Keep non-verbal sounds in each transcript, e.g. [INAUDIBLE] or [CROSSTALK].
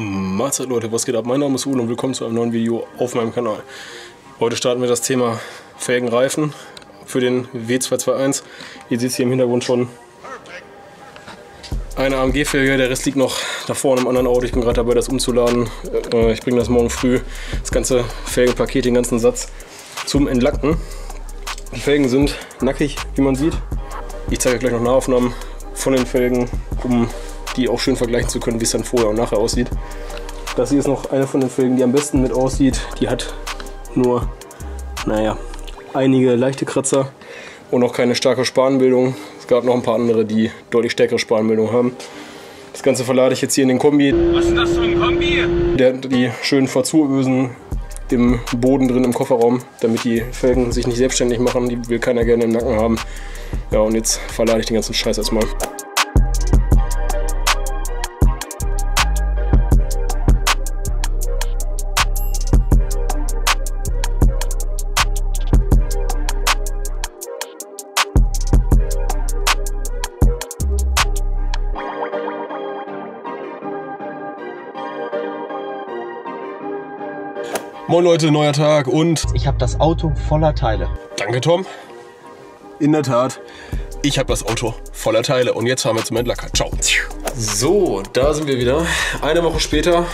Mahlzeit Leute, was geht ab? Mein Name ist Uwe und willkommen zu einem neuen Video auf meinem Kanal. Heute starten wir das Thema Felgenreifen für den W221. Ihr seht hier im Hintergrund schon eine AMG-Felge, der Rest liegt noch da vorne im anderen Auto. Ich bin gerade dabei, das umzuladen. Äh, ich bringe das morgen früh, das ganze Felgenpaket, den ganzen Satz zum Entlacken. Die Felgen sind nackig, wie man sieht. Ich zeige euch gleich noch Nahaufnahmen von den Felgen, um die auch schön vergleichen zu können, wie es dann vorher und nachher aussieht. Das hier ist noch eine von den Felgen, die am besten mit aussieht. Die hat nur, naja, einige leichte Kratzer und auch keine starke Spanbildung. Es gab noch ein paar andere, die deutlich stärkere Spanbildung haben. Das Ganze verlade ich jetzt hier in den Kombi. Was ist das für ein Kombi? Der hat die schönen Verzurösen im Boden drin im Kofferraum, damit die Felgen sich nicht selbstständig machen. Die will keiner gerne im Nacken haben. Ja, und jetzt verlade ich den ganzen Scheiß erstmal. Moin Leute, neuer Tag und Ich habe das Auto voller Teile. danke Tom. In der Tat, ich habe das Auto voller Teile und jetzt fahren wir zum Endlacker. Ciao. So, da sind wir wieder. Eine Woche später.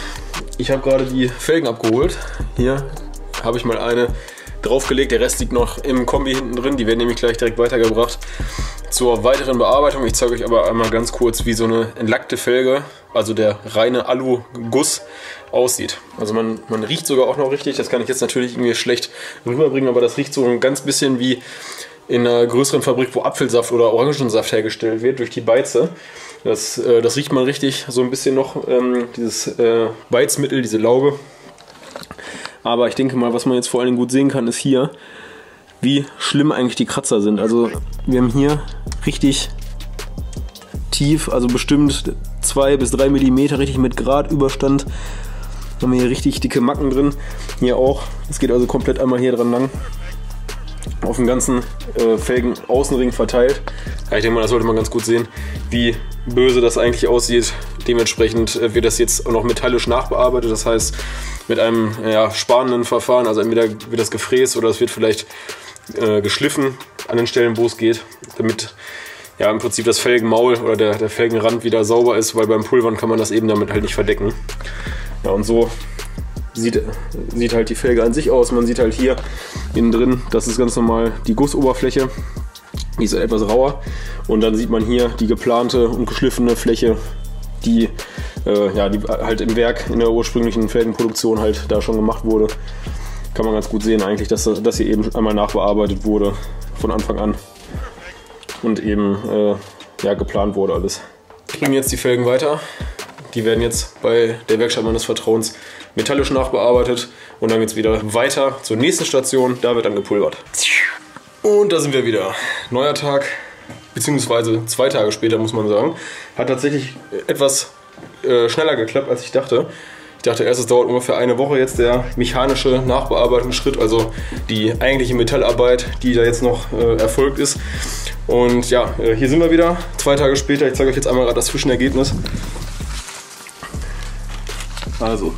Ich habe gerade die Felgen abgeholt. Hier habe ich mal eine draufgelegt. Der Rest liegt noch im Kombi hinten drin. Die werden nämlich gleich direkt weitergebracht zur weiteren Bearbeitung. Ich zeige euch aber einmal ganz kurz, wie so eine entlackte Felge, also der reine Alu-Guss, aussieht. Also man, man riecht sogar auch noch richtig. Das kann ich jetzt natürlich irgendwie schlecht rüberbringen, aber das riecht so ein ganz bisschen wie in einer größeren Fabrik, wo Apfelsaft oder Orangensaft hergestellt wird, durch die Beize. Das, äh, das riecht man richtig so ein bisschen noch, ähm, dieses äh, Beizmittel, diese Lauge. Aber ich denke mal, was man jetzt vor allen Dingen gut sehen kann, ist hier, wie schlimm eigentlich die Kratzer sind. Also wir haben hier richtig tief, also bestimmt 2 bis 3 Millimeter, richtig mit Gradüberstand. Haben wir hier richtig dicke Macken drin. Hier auch. Es geht also komplett einmal hier dran lang. Auf dem ganzen äh, Felgen-Außenring verteilt. Ja, ich denke mal, das sollte man ganz gut sehen, wie böse das eigentlich aussieht. Dementsprechend äh, wird das jetzt noch metallisch nachbearbeitet. Das heißt, mit einem ja, sparenden Verfahren, also entweder wird das gefräst oder es wird vielleicht äh, geschliffen an den Stellen, wo es geht, damit ja im Prinzip das Felgenmaul oder der, der Felgenrand wieder sauber ist, weil beim Pulvern kann man das eben damit halt nicht verdecken. Ja, und so sieht, sieht halt die Felge an sich aus. Man sieht halt hier innen drin, das ist ganz normal die Gussoberfläche. Die ist etwas rauer. Und dann sieht man hier die geplante und geschliffene Fläche, die, äh, ja, die halt im Werk in der ursprünglichen Felgenproduktion halt da schon gemacht wurde. Kann man ganz gut sehen eigentlich, dass das hier eben einmal nachbearbeitet wurde von Anfang an. Und eben äh, ja, geplant wurde alles. Ich bringe jetzt die Felgen weiter. Die werden jetzt bei der Werkstatt meines Vertrauens metallisch nachbearbeitet und dann geht es wieder weiter zur nächsten Station. Da wird dann gepulvert. Und da sind wir wieder. Neuer Tag, beziehungsweise zwei Tage später muss man sagen. Hat tatsächlich etwas äh, schneller geklappt, als ich dachte. Ich dachte erst, es dauert ungefähr eine Woche jetzt der mechanische Nachbearbeitungsschritt, also die eigentliche Metallarbeit, die da jetzt noch äh, erfolgt ist. Und ja, äh, hier sind wir wieder, zwei Tage später. Ich zeige euch jetzt einmal gerade das Zwischenergebnis. Also,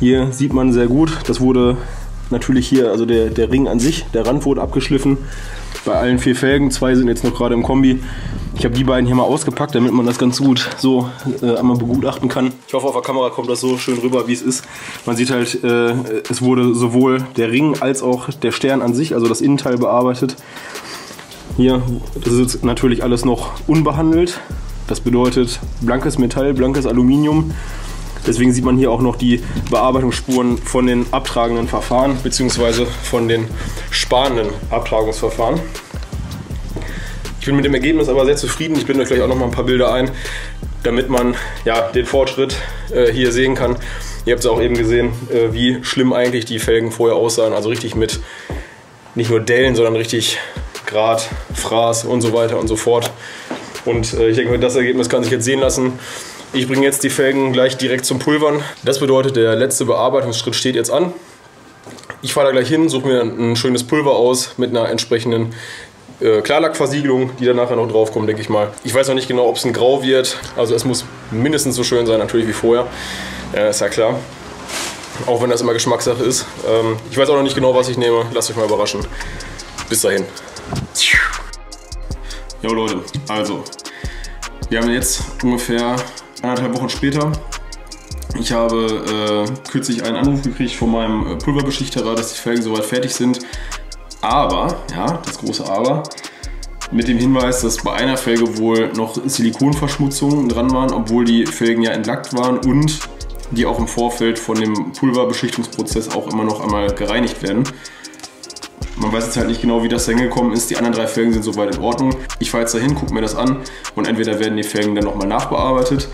hier sieht man sehr gut, das wurde natürlich hier, also der, der Ring an sich, der Rand wurde abgeschliffen. Bei allen vier Felgen, zwei sind jetzt noch gerade im Kombi. Ich habe die beiden hier mal ausgepackt, damit man das ganz gut so äh, einmal begutachten kann. Ich hoffe, auf der Kamera kommt das so schön rüber, wie es ist. Man sieht halt, äh, es wurde sowohl der Ring als auch der Stern an sich, also das Innenteil bearbeitet. Hier, das ist natürlich alles noch unbehandelt. Das bedeutet blankes Metall, blankes Aluminium. Deswegen sieht man hier auch noch die Bearbeitungsspuren von den abtragenden Verfahren bzw. von den sparenden Abtragungsverfahren. Ich bin mit dem Ergebnis aber sehr zufrieden. Ich blende euch gleich auch noch mal ein paar Bilder ein, damit man ja, den Fortschritt äh, hier sehen kann. Ihr habt es auch eben gesehen, äh, wie schlimm eigentlich die Felgen vorher aussahen. Also richtig mit nicht nur Dellen, sondern richtig Grad, Fraß und so weiter und so fort. Und äh, ich denke, das Ergebnis kann sich jetzt sehen lassen. Ich bringe jetzt die Felgen gleich direkt zum Pulvern. Das bedeutet, der letzte Bearbeitungsschritt steht jetzt an. Ich fahre da gleich hin, suche mir ein schönes Pulver aus mit einer entsprechenden äh, Klarlackversiegelung, die dann nachher noch drauf kommt, denke ich mal. Ich weiß noch nicht genau, ob es ein Grau wird. Also es muss mindestens so schön sein, natürlich wie vorher. Äh, ist ja klar. Auch wenn das immer Geschmackssache ist. Ähm, ich weiß auch noch nicht genau, was ich nehme. Lasst euch mal überraschen. Bis dahin. Jo Leute, also. Wir haben jetzt ungefähr anderthalb Wochen später. Ich habe äh, kürzlich einen Anruf gekriegt von meinem äh, Pulverbeschichter, dass die Felgen soweit fertig sind. Aber, ja, das große Aber, mit dem Hinweis, dass bei einer Felge wohl noch Silikonverschmutzungen dran waren, obwohl die Felgen ja entlackt waren und die auch im Vorfeld von dem Pulverbeschichtungsprozess auch immer noch einmal gereinigt werden. Man weiß jetzt halt nicht genau, wie das da hingekommen ist. Die anderen drei Felgen sind soweit in Ordnung. Ich fahre jetzt dahin, gucke mir das an und entweder werden die Felgen dann nochmal nachbearbeitet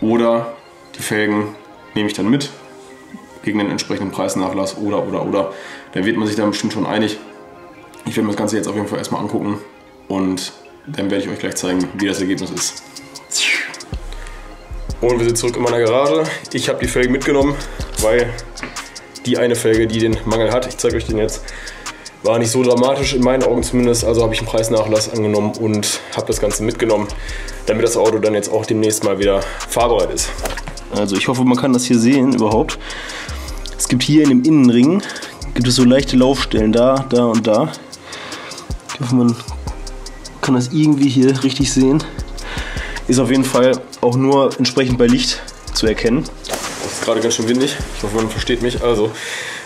oder die Felgen nehme ich dann mit gegen den entsprechenden Preisnachlass oder oder oder. Da wird man sich dann bestimmt schon einig. Ich werde mir das Ganze jetzt auf jeden Fall erstmal angucken und dann werde ich euch gleich zeigen, wie das Ergebnis ist. Und wir sind zurück in meiner Garage. Ich habe die Felgen mitgenommen, weil die eine Felge, die den Mangel hat, ich zeige euch den jetzt, war nicht so dramatisch, in meinen Augen zumindest. Also habe ich einen Preisnachlass angenommen und habe das Ganze mitgenommen, damit das Auto dann jetzt auch demnächst mal wieder fahrbereit ist. Also ich hoffe, man kann das hier sehen überhaupt. Es gibt hier in dem Innenring gibt es so leichte Laufstellen da, da und da. Ich hoffe, man kann das irgendwie hier richtig sehen. Ist auf jeden Fall auch nur entsprechend bei Licht zu erkennen. Das ist gerade ganz schön windig. Ich hoffe, man versteht mich. Also,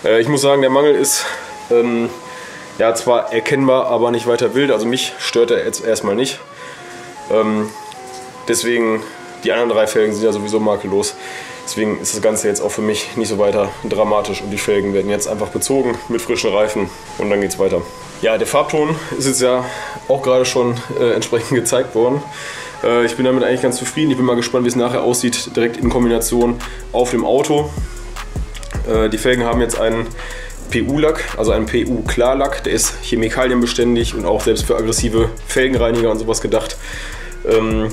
äh, ich muss sagen, der Mangel ist ähm, ja zwar erkennbar, aber nicht weiter wild. Also mich stört er jetzt erstmal nicht. Ähm, deswegen, die anderen drei Felgen sind ja sowieso makellos. Deswegen ist das Ganze jetzt auch für mich nicht so weiter dramatisch und die Felgen werden jetzt einfach bezogen mit frischen Reifen und dann geht es weiter. Ja, der Farbton ist jetzt ja auch gerade schon äh, entsprechend [LAUGHS] gezeigt worden. Äh, ich bin damit eigentlich ganz zufrieden. Ich bin mal gespannt, wie es nachher aussieht, direkt in Kombination auf dem Auto. Äh, die Felgen haben jetzt einen PU-Lack, also einen PU-Klarlack. Der ist chemikalienbeständig und auch selbst für aggressive Felgenreiniger und sowas gedacht. Ähm,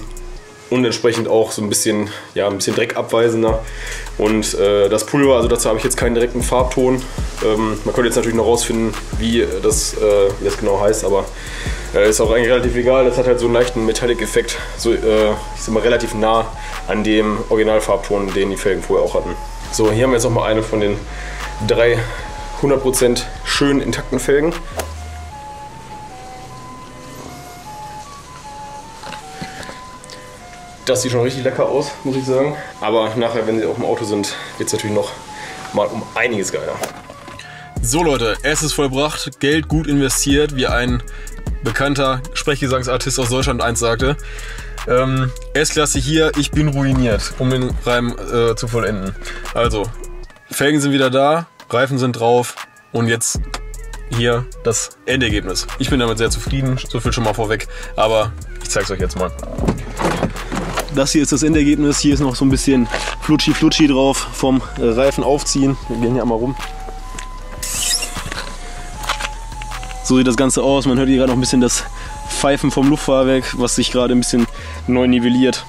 und entsprechend auch so ein bisschen, ja, ein bisschen dreckabweisender. Und äh, das Pulver, also dazu habe ich jetzt keinen direkten Farbton. Ähm, man könnte jetzt natürlich noch rausfinden, wie das, äh, wie das genau heißt, aber äh, ist auch eigentlich relativ egal. Das hat halt so einen leichten Metallic-Effekt, so, äh, ich sag mal, relativ nah an dem Originalfarbton, den die Felgen vorher auch hatten. So, hier haben wir jetzt nochmal eine von den drei 100% schön intakten Felgen. Das sieht schon richtig lecker aus, muss ich sagen. Aber nachher, wenn sie auch im Auto sind, wird es natürlich noch mal um einiges geiler. So Leute, es ist vollbracht, Geld gut investiert, wie ein bekannter Sprechgesangsartist aus Deutschland eins sagte. Ähm, S-Klasse hier, ich bin ruiniert, um den Reim äh, zu vollenden. Also, Felgen sind wieder da, Reifen sind drauf und jetzt hier das Endergebnis. Ich bin damit sehr zufrieden, so viel schon mal vorweg, aber ich zeige es euch jetzt mal. Das hier ist das Endergebnis. Hier ist noch so ein bisschen Flutschi-Flutschi drauf vom Reifen aufziehen. Wir gehen hier einmal rum. So sieht das Ganze aus. Man hört hier gerade noch ein bisschen das Pfeifen vom Luftfahrwerk, was sich gerade ein bisschen neu nivelliert.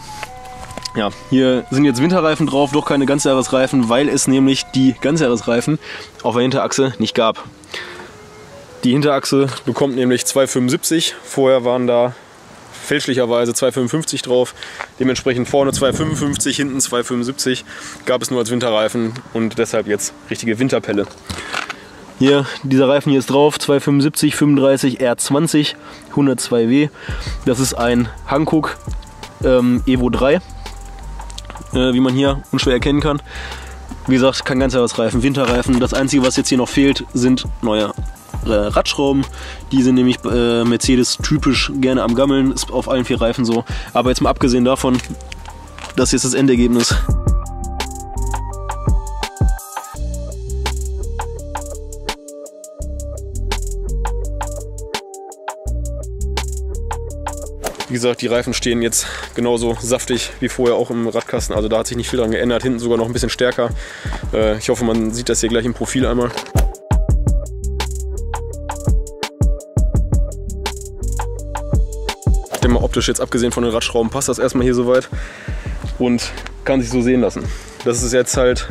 Ja, hier sind jetzt Winterreifen drauf, doch keine Ganzjahresreifen, weil es nämlich die Ganzjahresreifen auf der Hinterachse nicht gab. Die Hinterachse bekommt nämlich 275. Vorher waren da fälschlicherweise 255 drauf. Dementsprechend vorne 255, hinten 275. Gab es nur als Winterreifen und deshalb jetzt richtige Winterpelle. Hier, dieser Reifen hier ist drauf, 275, 35, R20, 102W. Das ist ein Hankook ähm, Evo 3, äh, wie man hier unschwer erkennen kann. Wie gesagt, kein Ganzjahresreifen, Winterreifen. Das Einzige, was jetzt hier noch fehlt, sind neue äh, Radschrauben. Die sind nämlich äh, Mercedes typisch gerne am Gammeln, ist auf allen vier Reifen so. Aber jetzt mal abgesehen davon, das hier ist das Endergebnis. Wie gesagt, die Reifen stehen jetzt genauso saftig wie vorher auch im Radkasten. Also da hat sich nicht viel dran geändert. Hinten sogar noch ein bisschen stärker. Äh, ich hoffe, man sieht das hier gleich im Profil einmal. Ich denke mal, optisch jetzt abgesehen von den Radschrauben passt das erstmal hier soweit und kann sich so sehen lassen. Das ist jetzt halt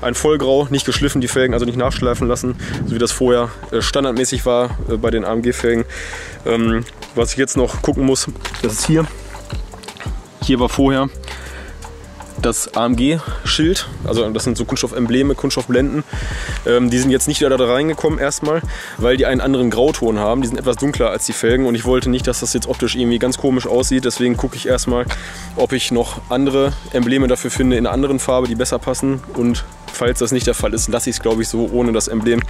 ein Vollgrau, nicht geschliffen, die Felgen also nicht nachschleifen lassen, so wie das vorher äh, standardmäßig war äh, bei den AMG-Felgen. Was ich jetzt noch gucken muss, das ist hier. Hier war vorher das AMG-Schild, also das sind so Kunststoffembleme, Kunststoffblenden. Ähm, die sind jetzt nicht wieder da reingekommen erstmal, weil die einen anderen Grauton haben. Die sind etwas dunkler als die Felgen und ich wollte nicht, dass das jetzt optisch irgendwie ganz komisch aussieht. Deswegen gucke ich erstmal, ob ich noch andere Embleme dafür finde in einer anderen Farbe, die besser passen. Und falls das nicht der Fall ist, lasse ich es glaube ich so ohne das Emblem.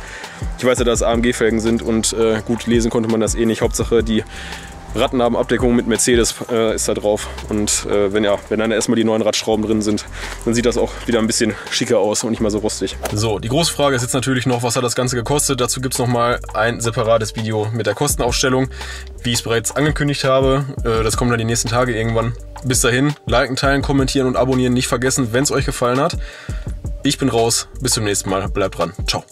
Ich weiß ja, dass AMG-Felgen sind und äh, gut lesen konnte man das eh nicht. Hauptsache die Rattennabenabdeckung mit Mercedes äh, ist da drauf. Und äh, wenn, ja, wenn dann erstmal die neuen Radschrauben drin sind, dann sieht das auch wieder ein bisschen schicker aus und nicht mehr so rustig. So, die große Frage ist jetzt natürlich noch, was hat das Ganze gekostet? Dazu gibt es nochmal ein separates Video mit der Kostenaufstellung, wie ich es bereits angekündigt habe. Äh, das kommt dann die nächsten Tage irgendwann. Bis dahin, liken, teilen, kommentieren und abonnieren nicht vergessen, wenn es euch gefallen hat. Ich bin raus. Bis zum nächsten Mal. Bleibt dran. Ciao.